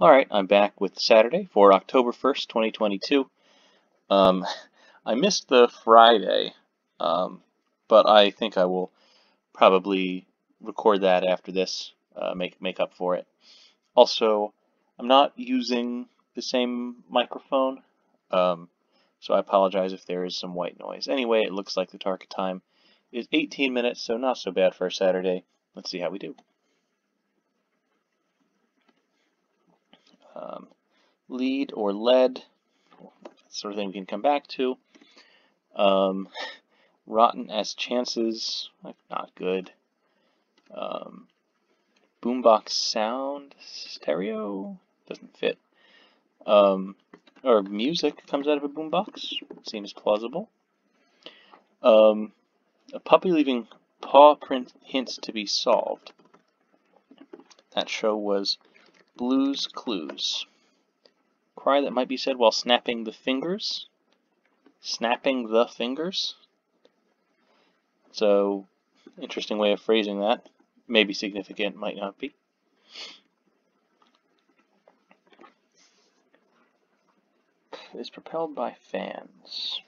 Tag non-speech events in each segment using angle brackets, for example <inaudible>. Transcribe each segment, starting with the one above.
Alright, I'm back with Saturday for October 1st, 2022. Um, I missed the Friday, um, but I think I will probably record that after this, uh, make, make up for it. Also, I'm not using the same microphone, um, so I apologize if there is some white noise. Anyway, it looks like the target time is 18 minutes, so not so bad for a Saturday. Let's see how we do. Um, lead or lead, sort of thing we can come back to. Um, <laughs> rotten as chances, not good. Um, boombox sound, stereo, doesn't fit. Um, or music comes out of a boombox, seems plausible. Um, a puppy leaving paw print hints to be solved. That show was Blue's Clues. Cry that might be said while snapping the fingers. Snapping the fingers. So, interesting way of phrasing that. Maybe significant, might not be. Is propelled by fans.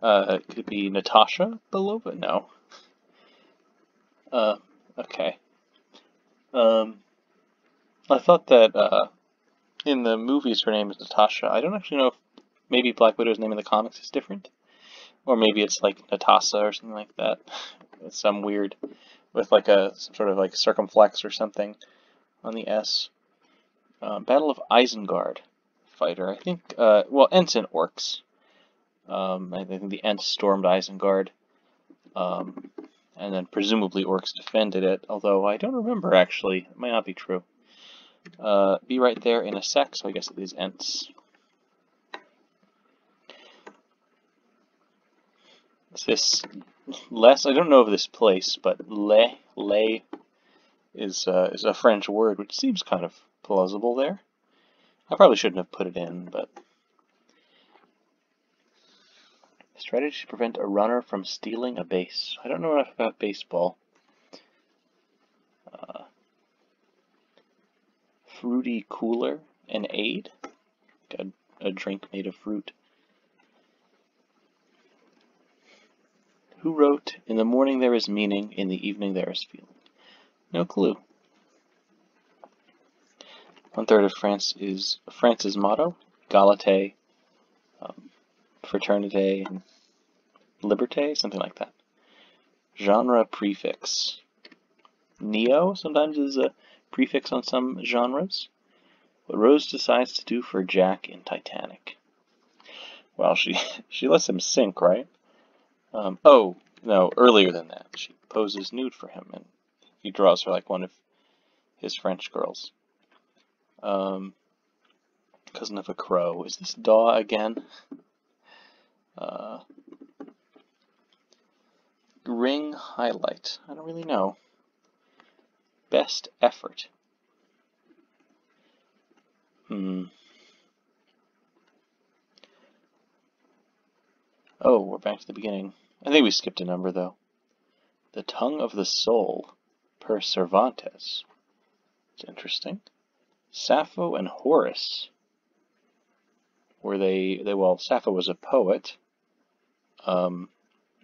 Uh, could it be Natasha Belova? No. Uh, okay. Um, I thought that uh, in the movies her name is Natasha. I don't actually know if maybe Black Widow's name in the comics is different. Or maybe it's like Natasha or something like that. <laughs> It's some weird, with like a sort of like circumflex or something on the S. Um, Battle of Isengard fighter. I think, uh, well, Ents and Orcs. Um, I think the Ents stormed Isengard. Um, and then presumably orcs defended it, although I don't remember actually. It might not be true. Uh, be right there in a sec, so I guess it is Ents. Is this less? I don't know of this place, but le, le is, uh, is a French word, which seems kind of plausible there. I probably shouldn't have put it in, but Strategy to prevent a runner from stealing a base. I don't know enough about baseball. Uh, fruity cooler and aid. A, a drink made of fruit. Who wrote, In the morning there is meaning, in the evening there is feeling? No clue. One third of France is France's motto, Egalite, um, fraternité, and liberté, something like that. Genre prefix. Neo sometimes is a prefix on some genres. What Rose decides to do for Jack in Titanic. Well, she <laughs> she lets him sink, right? Um, oh, no, earlier than that. She poses nude for him, and he draws her like one of his French girls. Um, cousin of a crow. Is this Daw again? Uh, ring highlight. I don't really know. Best effort. Hmm. Oh, we're back to the beginning. I think we skipped a number, though. The Tongue of the Soul, per Cervantes. It's interesting. Sappho and Horace. Were they, they well, Sappho was a poet. Um,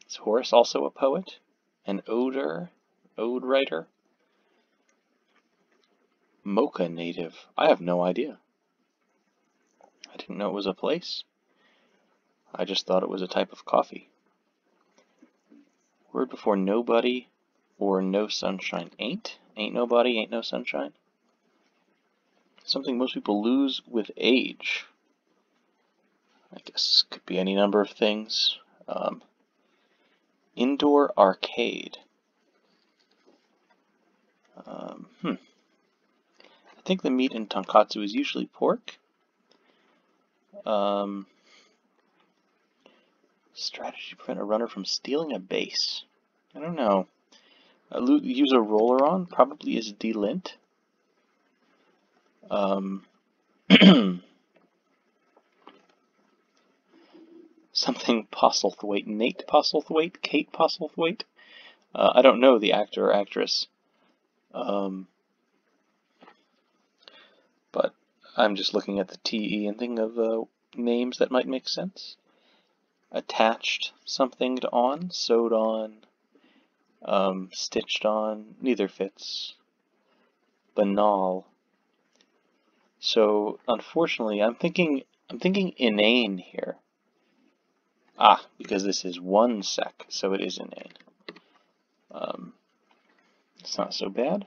is Horace also a poet? An oder? Ode writer? Mocha native. I have no idea. I didn't know it was a place. I just thought it was a type of coffee. Word before nobody or no sunshine. Ain't? Ain't nobody, ain't no sunshine. Something most people lose with age. I guess could be any number of things. Um, Indoor arcade. Um, hmm. I think the meat in tonkatsu is usually pork. Um, strategy prevent a runner from stealing a base. I don't know. use a roller on probably is delint. Um, <clears throat> something Postlethwaite, Nate Postlethwaite, Kate Postlethwaite. Uh, I don't know the actor or actress. Um, but I'm just looking at the TE and thinking of uh, names that might make sense. Attached something to on, sewed on, um, stitched on, neither fits. Banal. So unfortunately, I'm thinking I'm thinking inane here. Ah, because this is one sec, so it is inane. Um, it's not so bad.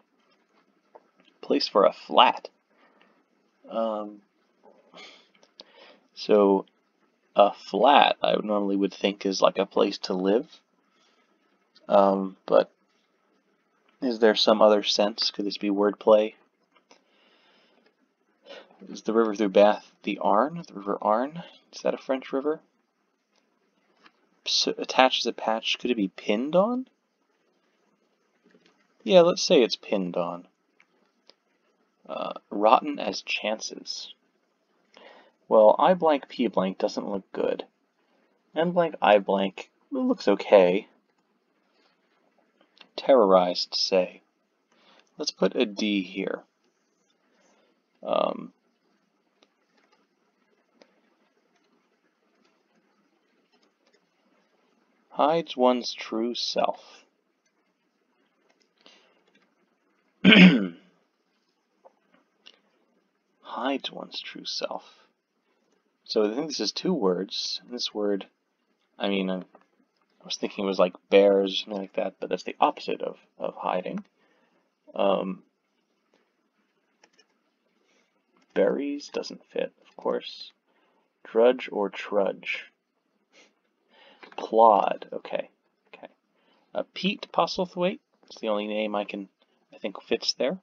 Place for a flat. Um, so a flat I normally would think is like a place to live. Um, but is there some other sense? Could this be wordplay? Is the river through Bath the Arn? The river Arn? Is that a French river? So, attaches a patch. Could it be pinned on? Yeah, let's say it's pinned on. Uh, rotten as chances. Well, I blank P blank doesn't look good. N blank I blank looks okay. Terrorized, say. Let's put a D here. Um, hides one's true self. <clears throat> hides one's true self. So I think this is two words. This word, I mean, I, was thinking it was like bears something like that, but that's the opposite of, of hiding. Um, berries doesn't fit, of course. Drudge or trudge. Plod, okay, okay. Uh, Pete Postlethwaite, it's the only name I can, I think fits there.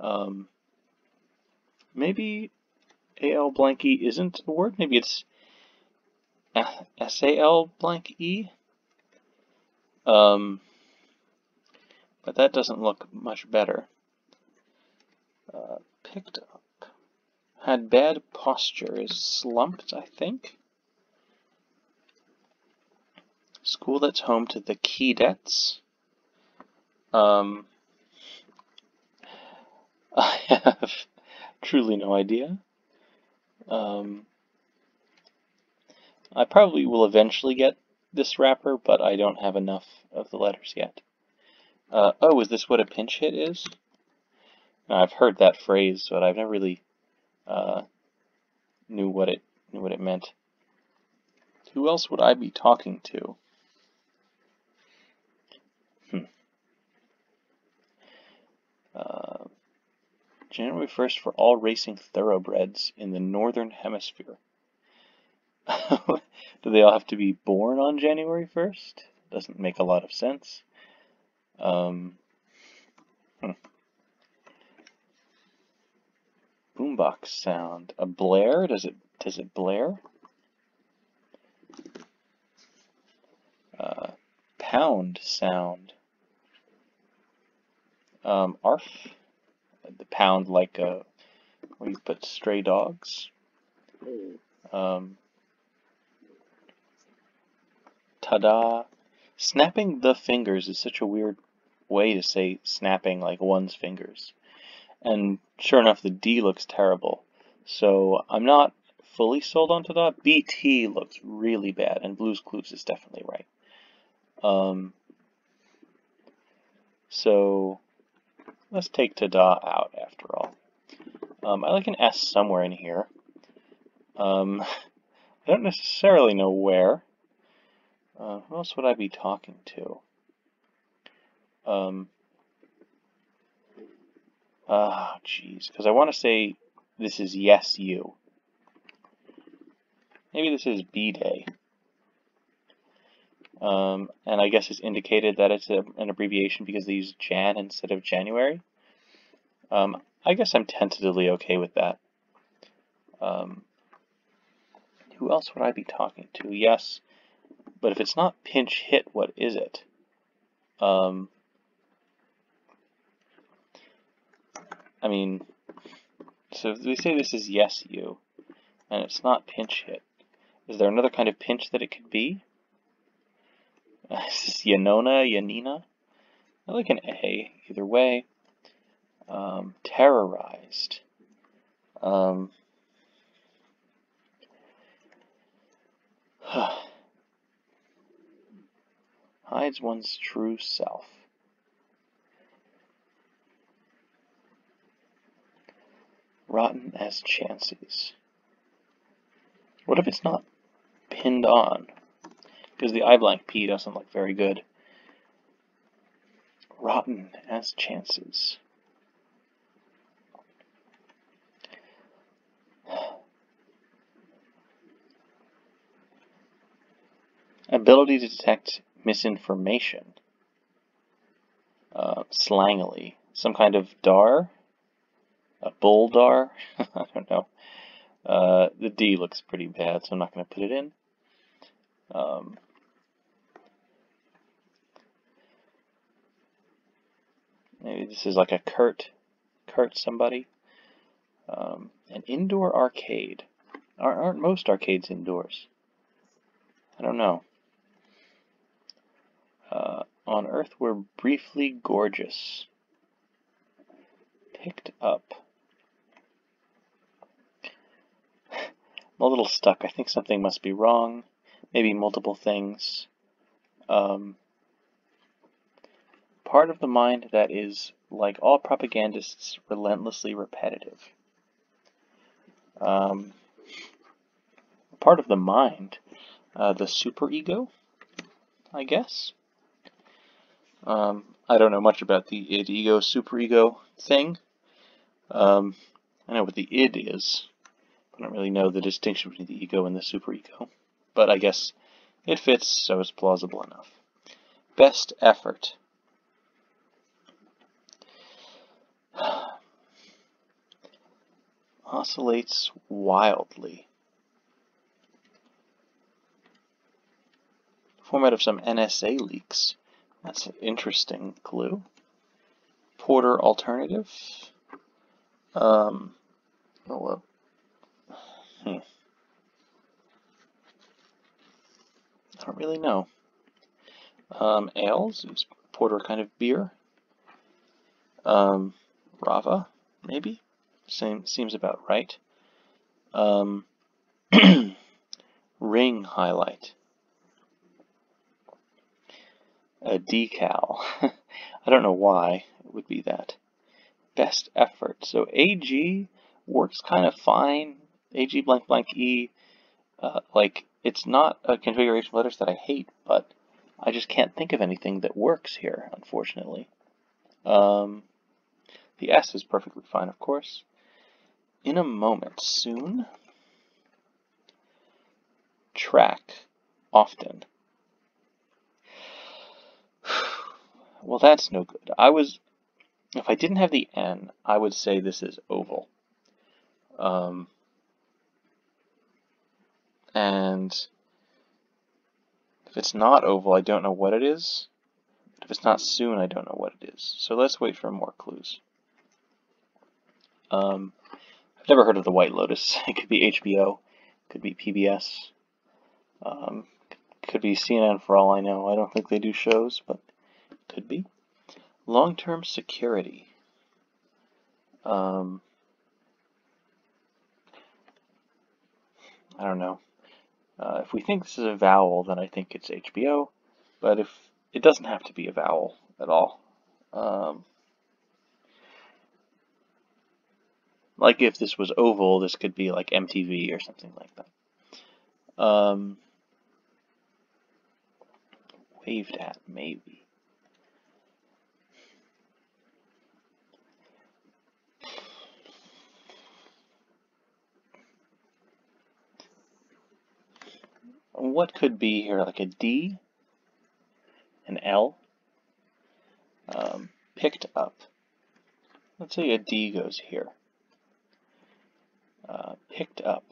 Um, maybe AL blank E isn't a word. Maybe it's SAL blank E. Um, but that doesn't look much better. Uh, picked up. Had bad posture. Is slumped, I think. School that's home to the Keydets. Um, <laughs> I have truly no idea. Um, I probably will eventually get this wrapper, but I don't have enough of the letters yet. Uh, oh, is this what a pinch hit is? Now, I've heard that phrase, but I've never really uh, knew what it knew what it meant. Who else would I be talking to? Hmm. Uh, January 1st for all racing thoroughbreds in the Northern Hemisphere. <laughs> Do they all have to be born on January 1st? Doesn't make a lot of sense. Um, hmm. Boombox sound. A blare? Does it does it blare? Uh, pound sound. Um, arf the pound like a where you put stray dogs. Um, ta-da! Snapping the fingers is such a weird way to say snapping like one's fingers. And sure enough, the D looks terrible. So I'm not fully sold on ta-da. BT looks really bad, and Blue's Clues is definitely right. Um, so Let's take Tada out after all. Um, I like an S somewhere in here. Um, <laughs> I don't necessarily know where. Uh, who else would I be talking to? Um, ah, oh, jeez. Because I want to say this is yes, you. Maybe this is B-Day. Um, and I guess it's indicated that it's a, an abbreviation because they use Jan instead of January. Um, I guess I'm tentatively okay with that. Um, who else would I be talking to? Yes, but if it's not pinch hit, what is it? Um, I mean, so we say this is yes, you, and it's not pinch hit, is there another kind of pinch that it could be? Is this Yanona, Yanina? I like an A, either way. Um, terrorized. Um, hides one's true self. Rotten as chances. What if it's not pinned on? Because the eye blank P doesn't look very good. Rotten as chances. Ability to detect misinformation. Uh, slangily. Some kind of dar? A bull dar? <laughs> I don't know. Uh, the D looks pretty bad, so I'm not going to put it in. Um, maybe this is like a Kurt, Kurt somebody. Um, an indoor arcade. Aren't most arcades indoors? I don't know. Uh, on Earth we're briefly gorgeous. Picked up. I'm a little stuck. I think something must be wrong. Maybe multiple things. Um, part of the mind that is, like all propagandists, relentlessly repetitive. Um, part of the mind, uh, the superego, I guess. Um, I don't know much about the id, ego, superego thing. Um, I know what the id is. I don't really know the distinction between the ego and the superego. But I guess it fits, so it's plausible enough. Best effort. Oscillates wildly. Format of some NSA leaks. That's an interesting clue. Porter alternative. Um, well, hmm. I don't really know. Um, ales is porter kind of beer. Um, Rava, maybe. Same seems about right. Um, <clears throat> ring highlight a decal. <laughs> I don't know why it would be that. Best effort. So AG works kind of fine. AG blank blank E, uh, like, it's not a configuration of letters that I hate, but I just can't think of anything that works here, unfortunately. Um, the S is perfectly fine, of course. In a moment, soon. Track, often. <sighs> Well, that's no good. I was, if I didn't have the N, I would say this is oval. Um, and if it's not oval, I don't know what it is. If it's not soon, I don't know what it is. So let's wait for more clues. Um, never heard of the White Lotus. <laughs> It could be HBO, could be PBS, um, could be CNN for all I know. I don't think they do shows, but could be. Long-term security. Um, I don't know. Uh, if we think this is a vowel, then I think it's HBO. But if it doesn't have to be a vowel at all. Um, like if this was oval, this could be like MTV or something like that. Um, waved at, maybe. what could be here, like a D, an L, um, picked up. Let's say a D goes here. Uh, picked up.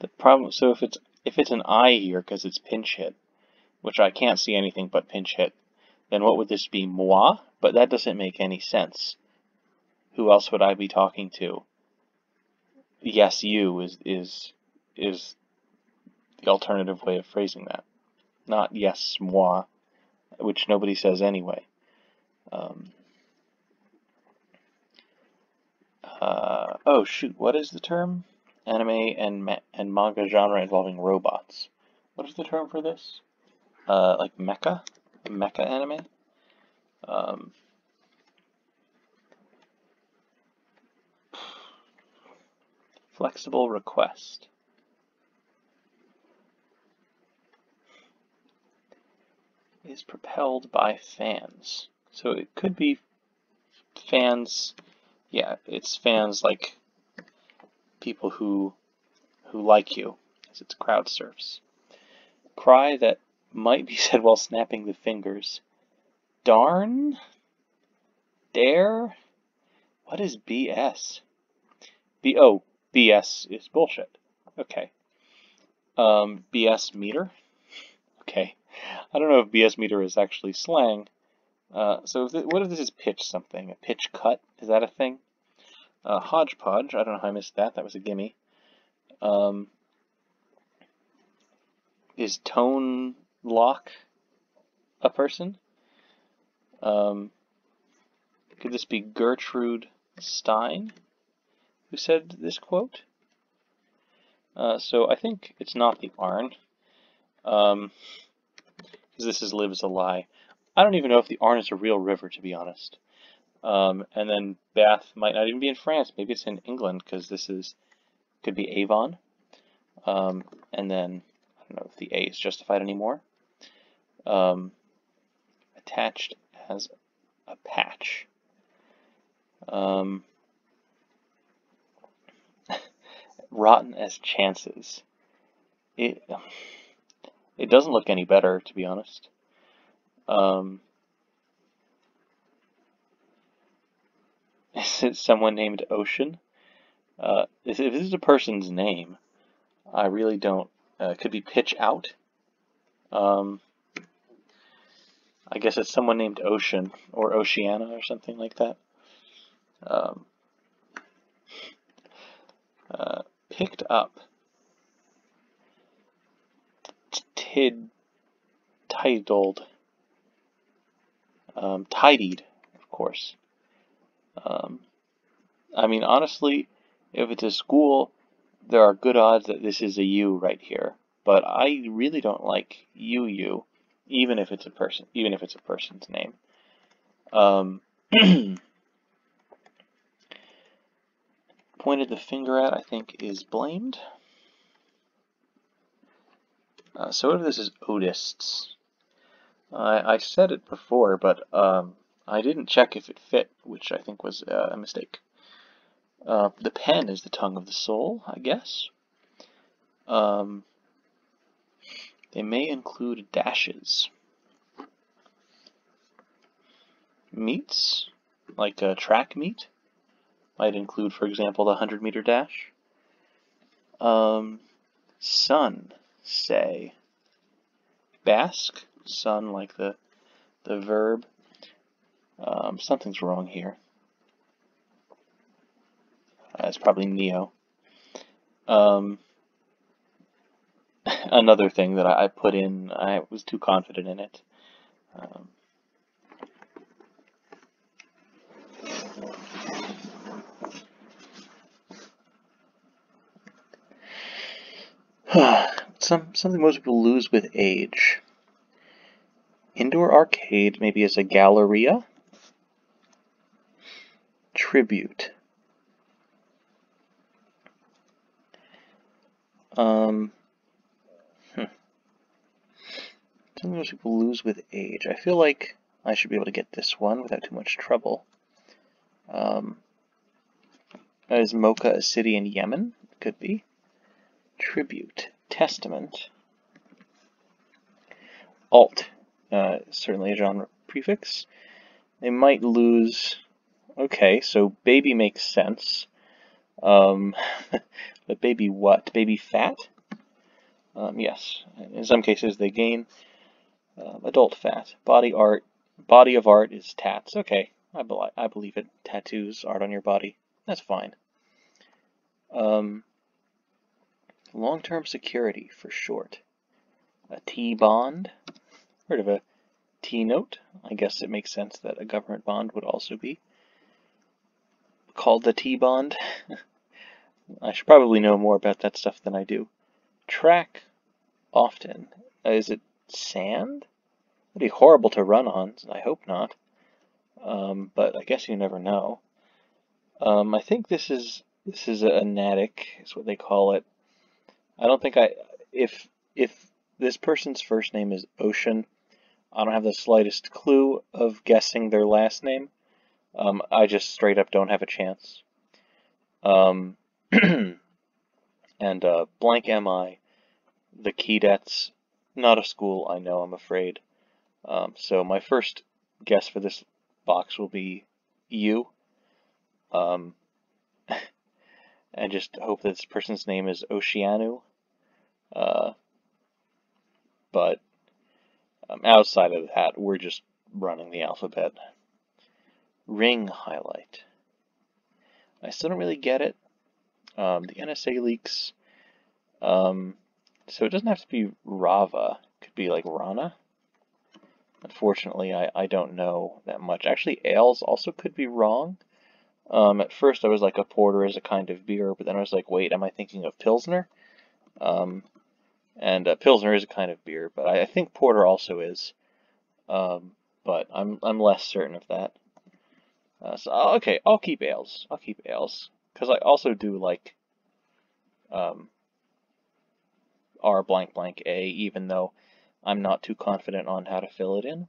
The problem, so if it's if it's an I here because it's pinch hit, which I can't see anything but pinch hit, then what would this be? Moi? But that doesn't make any sense. Who else would I be talking to? Yes, you is is is the alternative way of phrasing that. Not yes, moi, which nobody says anyway. Um, uh, oh shoot, what is the term? Anime and ma and manga genre involving robots. What is the term for this? Uh, like mecha? Mecha anime? Um, flexible request. Is propelled by fans. So it could be fans, yeah, it's fans like people who who like you, as it's crowd surfs. Cry that might be <laughs> said while snapping the fingers. Darn? Dare? What is BS? B oh, BS is bullshit. Okay. Um, BS meter? I don't know if BS meter is actually slang. Uh, so if what if this is pitch something? A pitch cut? Is that a thing? Uh, hodgepodge. I don't know how I missed that. That was a gimme. Um, is Tone Loc a person? Um, could this be Gertrude Stein who said this quote? Uh, so I think it's not the Arn. Um, because this is live lives a lie. I don't even know if the Arn is a real river, to be honest. Um, and then Bath might not even be in France. Maybe it's in England because this is could be Avon. Um, and then I don't know if the A is justified anymore. Um, attached as a patch. Um, <laughs> rotten as chances. It it doesn't look any better, to be honest. Um, <laughs> is it someone named Ocean? Uh, if this is a person's name, I really don't. Uh, could be pitch out. Um, I guess it's someone named Ocean or Oceana or something like that. Um, uh, picked up. Titled um, tidied, of course. Um, I mean, honestly, if it's a school, there are good odds that this is a U right here. But I really don't like UU, even if it's a person, even if it's a person's name. Um, <clears throat> pointed the finger at, I think, is blamed. Uh, so what if this is odists? I, I said it before, but um, I didn't check if it fit, which I think was uh, a mistake. Uh, the pen is the tongue of the soul, I guess. Um, they may include dashes. Meets, like a track meet, might include, for example, the 100 meter dash. Um, sun say. Bask, sun like the, the verb. Um, something's wrong here. That's probably Neo. Um, <laughs> another thing that I put in, I was too confident in it. Um, <sighs> <sighs> Some, something most people lose with age. Indoor arcade maybe as a galleria. Tribute. Um, hmm. Something most people lose with age. I feel like I should be able to get this one without too much trouble. Um, is Mocha a city in Yemen? Could be. Tribute. Testament. Alt, uh, certainly a genre prefix. They might lose, okay, so baby makes sense. Um, <laughs> but baby what? Baby fat? Um, yes, in some cases they gain uh, adult fat. Body art, body of art is tats. Okay, I, be I believe it. Tattoos, art on your body. That's fine. Um, Long-term security for short. A T-bond. Heard of a T-note? I guess it makes sense that a government bond would also be called the T-bond. <laughs> I should probably know more about that stuff than I do. Track often. Uh, is it sand? It'd be horrible to run on. I hope not. Um, but I guess you never know. Um, I think this is this is a natick, is what they call it. I don't think I if if this person's first name is Ocean, I don't have the slightest clue of guessing their last name. Um, I just straight up don't have a chance. Um, <clears throat> and uh, blank MI, the Keydets, not a school I know, I'm afraid. Um, so my first guess for this box will be you. Um, <laughs> and just hope that this person's name is Oceanu. Uh, but um, outside of that, we're just running the alphabet. Ring highlight. I still don't really get it. Um, the NSA leaks. Um, so it doesn't have to be Rava. It could be like Rana. Unfortunately, I, I don't know that much. Actually, ales also could be wrong. Um, at first, I was like, a porter is a kind of beer, but then I was like, wait, am I thinking of Pilsner? Um, and uh, Pilsner is a kind of beer, but I, I think porter also is. Um, but I'm, I'm less certain of that. Uh, so, okay, I'll keep ales. I'll keep ales. Because I also do like um, R blank blank A, even though I'm not too confident on how to fill it in.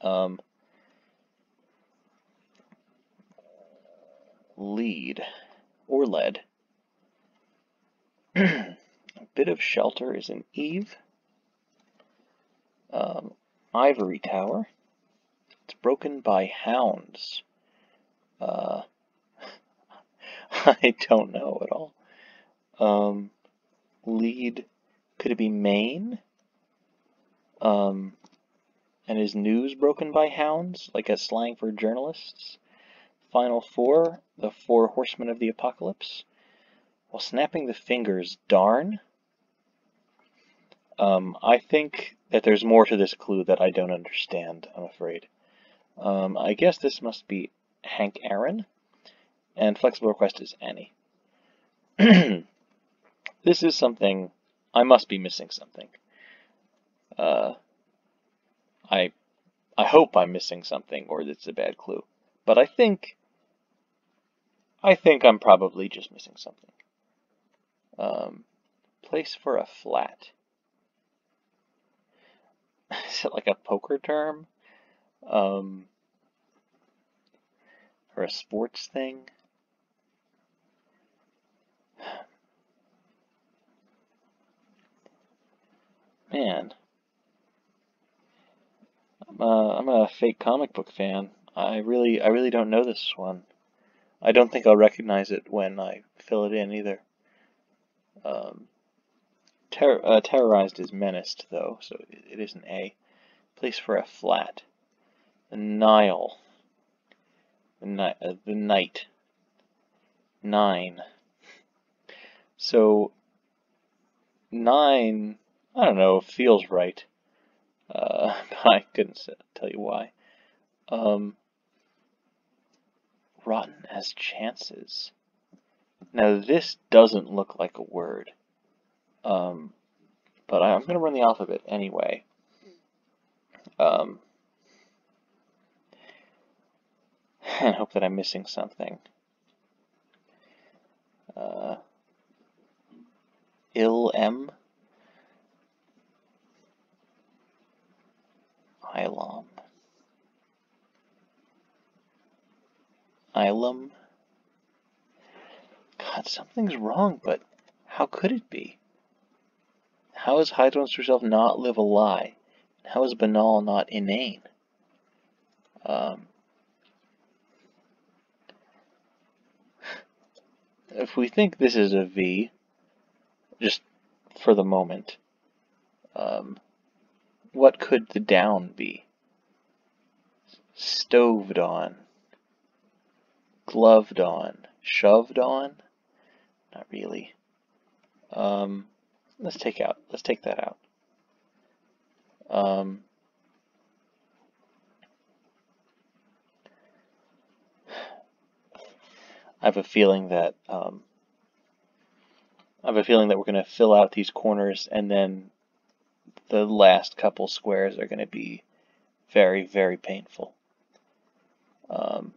Um, lead or lead. <clears throat> Bit of shelter is an eave. Um, ivory tower. It's broken by hounds. Uh, <laughs> I don't know at all. Um, lead, could it be main? Um, and is news broken by hounds, like a slang for journalists? Final four, the four horsemen of the apocalypse. While snapping the fingers, darn. Um, I think that there's more to this clue that I don't understand, I'm afraid. Um, I guess this must be Hank Aaron, and flexible request is Annie. <clears throat> this is something, I must be missing something. Uh, I, I hope I'm missing something, or it's a bad clue. But I think, I think I'm probably just missing something. Um, place for a flat. Is it like a poker term? Um, or a sports thing? Man. I'm a, I'm a fake comic book fan. I really, I really don't know this one. I don't think I'll recognize it when I fill it in either. Um, ter uh, terrorized is menaced, though, so it, it is an A. Place for a flat. The Nile. The, ni uh, the night. Nine. So, nine, I don't know, feels right. Uh, <laughs> I couldn't tell you why. Um, rotten as chances. Now this doesn't look like a word. Um, but I, am going to run the alphabet anyway. Um, <sighs> and hope that I'm missing something. Uh, ill M. Ilom. Ilum. God, something's wrong, but how could it be? How is Hydros herself not live a lie? How is Banal not inane? Um, if we think this is a V, just for the moment, um, what could the down be? Stoved on, gloved on, shoved on? Not really. Um, let's take out, let's take that out. Um, I have a feeling that um, I have a feeling that we're going to fill out these corners and then the last couple squares are going to be very, very painful. Um,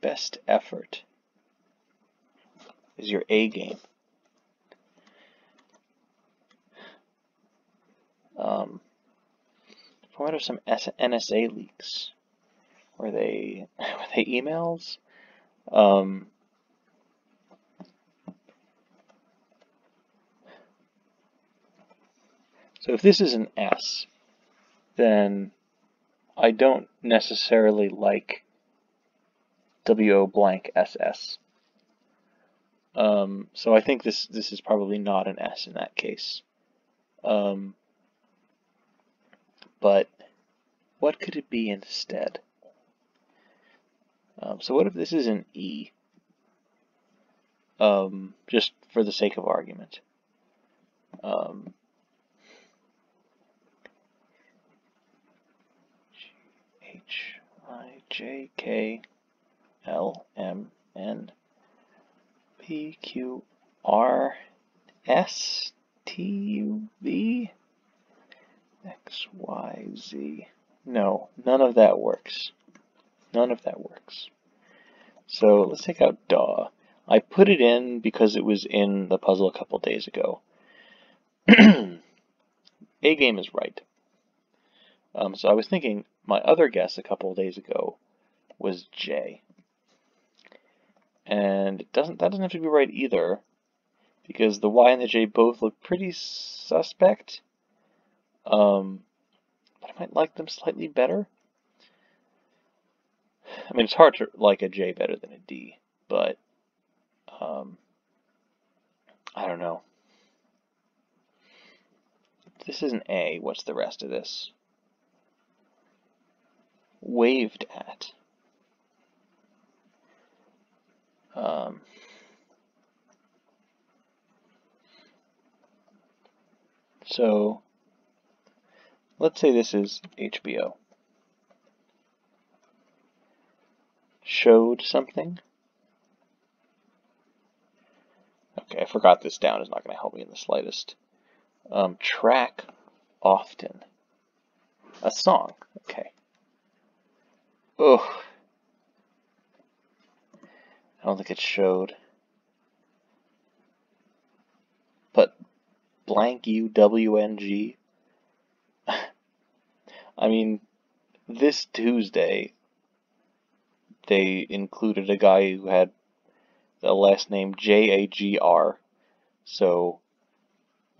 best effort is your A game. Um, what are some NSA leaks? Were they <laughs> were they emails? Um, so if this is an S, then I don't necessarily like WO blank SS. Um, so I think this this is probably not an S in that case. Um, but what could it be instead? Um, so what if this is an E? Um, just for the sake of argument. Um, H I J K L M N P Q R S T U V X Y Z. No, none of that works. None of that works. So let's take out DAW. I put it in because it was in the puzzle a couple days ago. <clears throat> A game is right. Um, so I was thinking my other guess a couple days ago was J. And it doesn't that doesn't have to be right either, because the Y and the J both look pretty suspect. Um, but I might like them slightly better. I mean, it's hard to like a J better than a D, but um, I don't know. If this is an A, what's the rest of this? Waved at. Um, so let's say this is HBO. Showed something. Okay, I forgot this down is not going to help me in the slightest. Um, track often. A song. Okay. Oh. I don't think it showed. But blank UWNG. I mean, this Tuesday, they included a guy who had the last name J-A-G-R. So,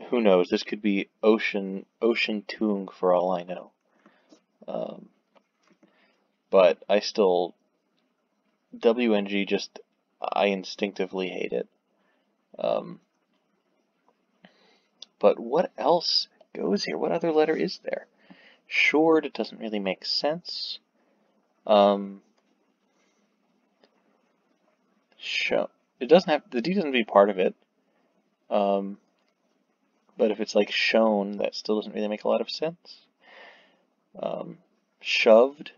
who knows? This could be Ocean Ocean Tung for all I know. Um, but I still WNG just I instinctively hate it. Um, but what else goes here? What other letter is there? Short, it doesn't really make sense. Um, show. It doesn't have the D doesn't be part of it. Um, but if it's like shown, that still doesn't really make a lot of sense. Um, shoved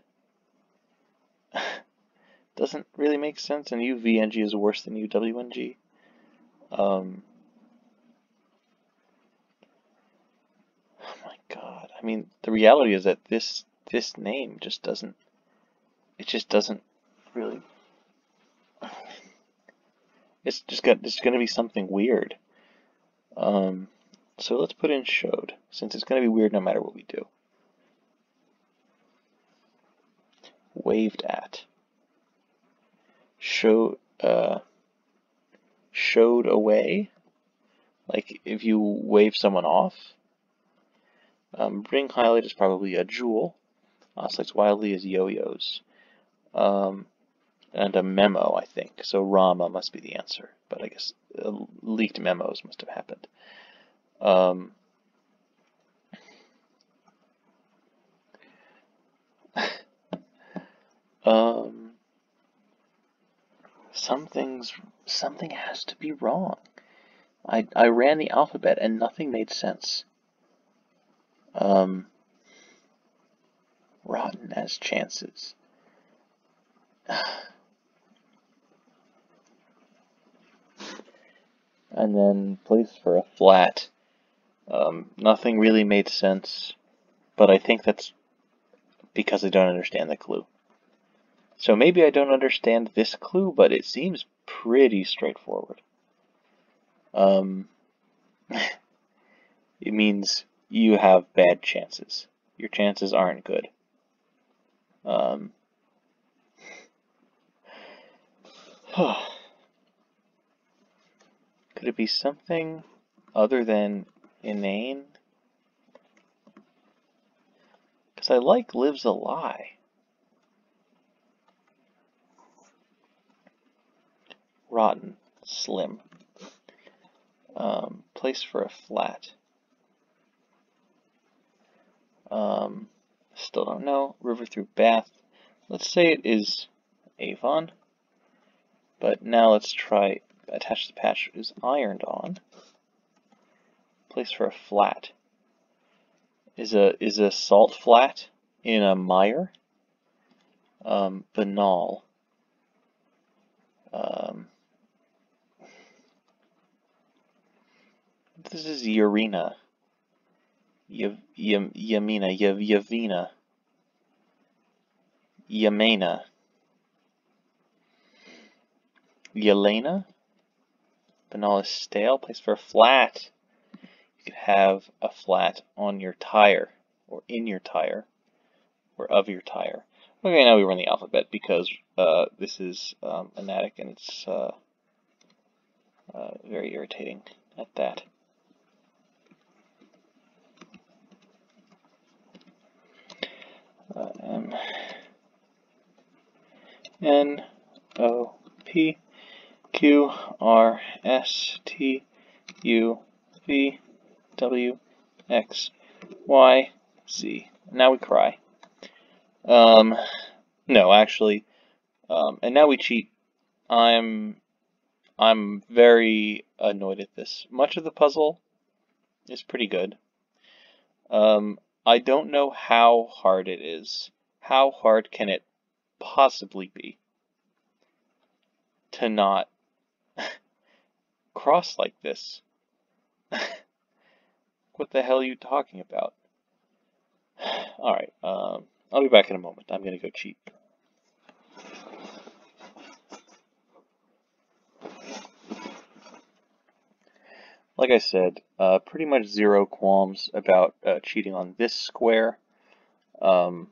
<laughs> doesn't really make sense, and UVNG is worse than UWNG. Um, oh my god! I mean, the reality is that this this name just doesn't. It just doesn't really <sighs> it's just got it's going to be something weird. Um, so let's put in showed, since it's going to be weird no matter what we do. Waved at. Show, uh, showed away. Like if you wave someone off. Um, ring highlight is probably a jewel. Oscillates wildly as yo-yos. Um, and a memo, I think. So Rama must be the answer, but I guess uh, leaked memos must have happened. Um, <laughs> um, something's something has to be wrong. I, I ran the alphabet and nothing made sense. Um, rotten as chances. <sighs> and then place for a flat. Um, nothing really made sense, but I think that's because I don't understand the clue. So maybe I don't understand this clue, but it seems pretty straightforward. Um, <laughs> it means you have bad chances. Your chances aren't good. Um, <sighs> could it be something other than inane? Because I like lives a lie. Rotten, slim. Um, place for a flat. Um, still don't know. River through Bath. Let's say it is Avon. But now let's try attach the patch is ironed on. Place for a flat. Is a is a salt flat in a mire? Um, banal. Um, this is Urina. Yamina, Yavina. Yamena. Yelena. Banal is stale. Place for a flat. You could have a flat on your tire, or in your tire, or of your tire. Okay, now we run the alphabet because uh, this is um, a Natick and it's uh, uh, very irritating at that. Uh, M N O P Q R S T U V W X Y Z. Now we cry. Um, no, actually, um, and now we cheat. I'm, I'm very annoyed at this. Much of the puzzle is pretty good. Um, I don't know how hard it is. How hard can it possibly be to not <laughs> cross like this? <laughs> what the hell are you talking about? <sighs> Alright, um, I'll be back in a moment. I'm going to go cheat. Like I said, uh, pretty much zero qualms about uh, cheating on this square, um,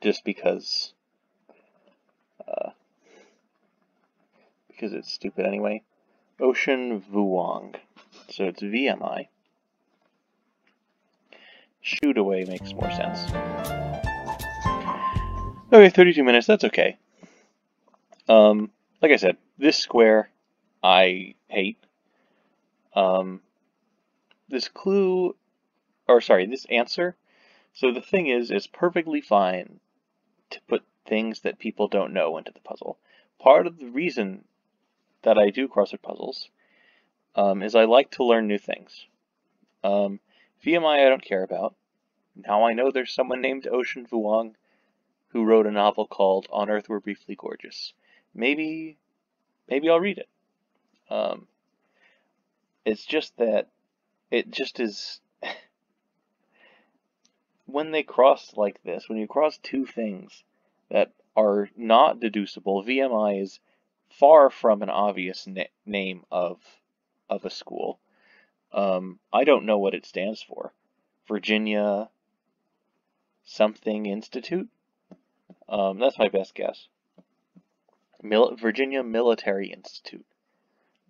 just because, uh, because it's stupid anyway. Ocean Vuong, so it's VMI. Shoot away makes more sense. Okay, 32 minutes, that's okay. Um, like I said, this square I hate. Um, this clue, or sorry, this answer. So the thing is, it's perfectly fine to put things that people don't know into the puzzle. Part of the reason that I do crossword puzzles um, is I like to learn new things. Um, VMI I don't care about. Now I know there's someone named Ocean Vuong who wrote a novel called On Earth We're Briefly Gorgeous. Maybe, maybe I'll read it. Um, it's just that it just is. <laughs> when they cross like this, when you cross two things that are not deducible, VMI is far from an obvious na name of of a school. Um, I don't know what it stands for. Virginia something Institute. Um, that's my best guess. Mil Virginia Military Institute.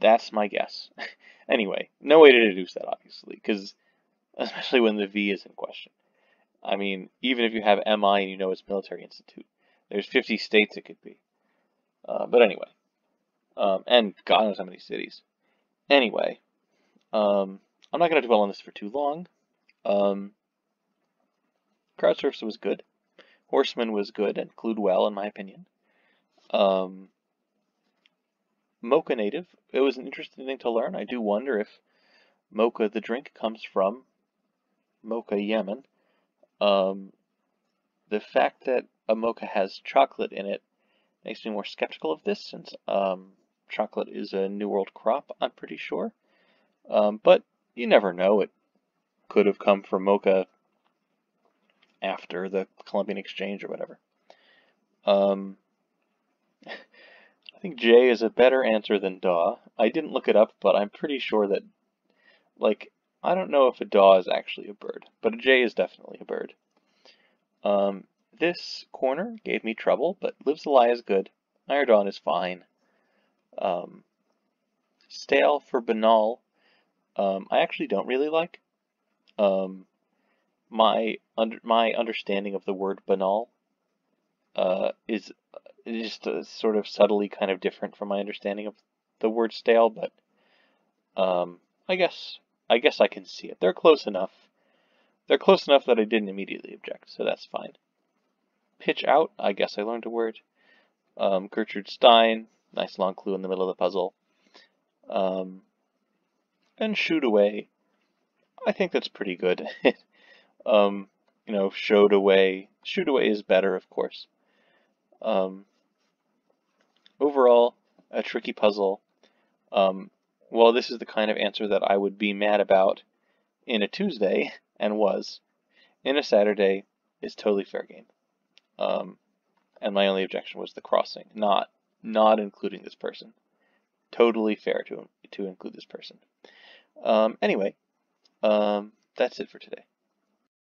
That's my guess. <laughs> anyway, no way to deduce that, obviously, because <laughs> especially when the V is in question. I mean, even if you have MI and you know it's Military Institute, there's 50 states it could be. Uh, but anyway, um, and God knows how many cities. Anyway, um, I'm not going to dwell on this for too long. Um, was good. Horseman was good and clued well, in my opinion. Um, Mocha native. It was an interesting thing to learn. I do wonder if mocha, the drink, comes from Mocha, Yemen. Um, the fact that a mocha has chocolate in it makes me more skeptical of this, since um, chocolate is a New World crop, I'm pretty sure. Um, but you never know. It could have come from mocha after the Columbian Exchange or whatever. Um, think J is a better answer than daw. I didn't look it up, but I'm pretty sure that, like, I don't know if a daw is actually a bird, but a jay is definitely a bird. Um, this corner gave me trouble, but lives a lie is good. Iredon is fine. Um, stale for banal, um, I actually don't really like. Um, my under my understanding of the word banal uh, just uh, sort of subtly kind of different from my understanding of the word stale, but um, I guess I guess I can see it. They're close enough. They're close enough that I didn't immediately object, so that's fine. Pitch out, I guess I learned a word. Um, Gertrude Stein, nice long clue in the middle of the puzzle. Um, and shoot away, I think that's pretty good. <laughs> um, you know, showed away. Shoot away is better, of course. Um, overall, a tricky puzzle. Um, well, this is the kind of answer that I would be mad about in a Tuesday, and was. In a Saturday, is totally fair game. Um, and my only objection was the crossing, not not including this person. Totally fair to to include this person. Um, anyway, um, that's it for today.